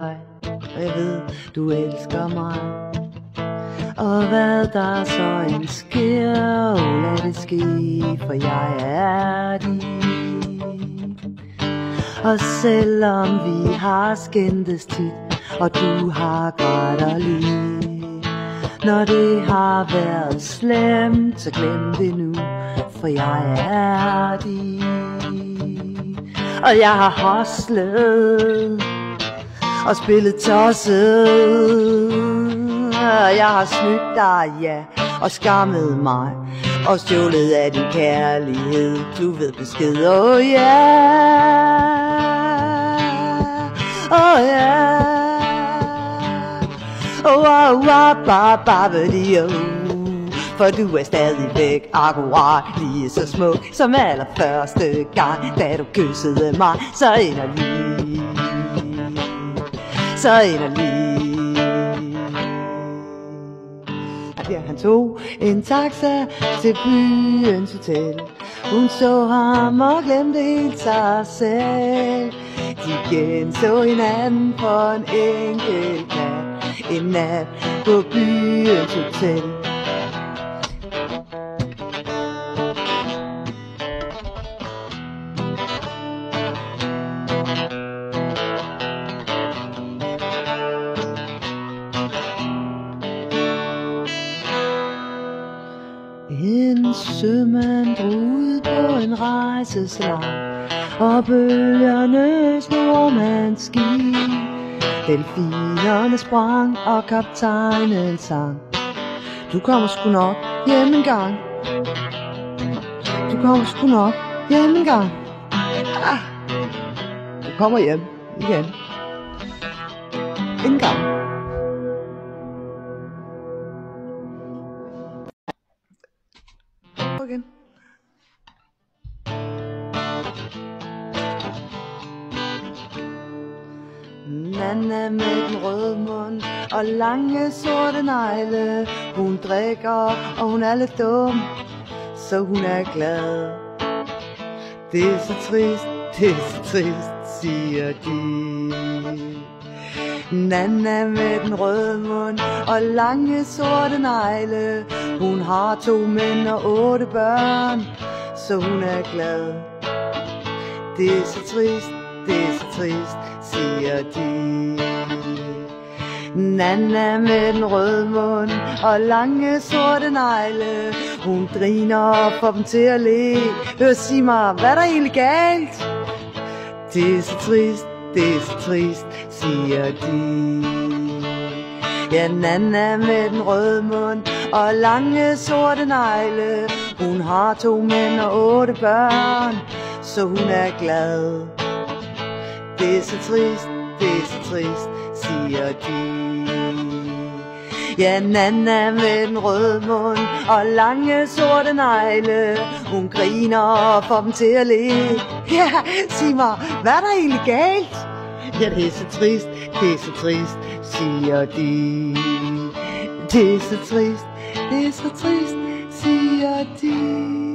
og jeg ved, du elsker mig. Og hvad der så end sker, oh, lad det ske, for jeg er din. Og selvom vi har skændtes tit, og du har grædt og lidt, når det har været slemt, så glem det nu, for jeg er din. Og jeg har hoslet og spillet tosset. Jeg har snydt dig, ja, og skammet mig. Og stjålet af din kærlighed, du ved besked, oh ja, oh ja. Oh, oh, oh, ba, ba, ba, di, oh. For du er stadigvæk akkurat lige så smuk Som allerførste gang, da du kyssede mig Så inderligt så inderligt Ja, han tog en taxa til byens hotel. Hun så ham og glemte helt sig selv. De genså hinanden på en enkelt nat. En nat på byens hotel. En sømand drog på en rejseslag Og bølgerne slog man ski Delfinerne sprang og kaptajnen sang. Du kommer sgu nok hjem en gang. Du kommer sgu nok hjem en gang. Ah. Du kommer hjem igen. En gang. Igen. Nana med den røde mund og lange sorte negle. Hun drikker, og hun er lidt dum, så hun er glad. Det er så trist, det er så trist, siger de. Nana med den røde mund og lange sorte negle. Hun har to mænd og otte børn, så hun er glad. Det er så trist, det er så trist, siger de. Nana med den røde mund og lange sorte negle. Hun griner og får dem til at le. Hør, sig mig, hvad er der egentlig galt? Det er så trist, det er så trist, siger de. Ja, Nana med den røde mund og lange sorte negle. Hun har to mænd og otte børn, så hun er glad. Det er så trist, det er så trist, siger de. Ja, Nana med den røde mund og lange sorte negle. Hun griner og får dem til at le. Ja, sig mig, hvad er der egentlig galt? Ja, det er så trist, det er så trist, siger de. Det er så trist, det er så trist, siger de.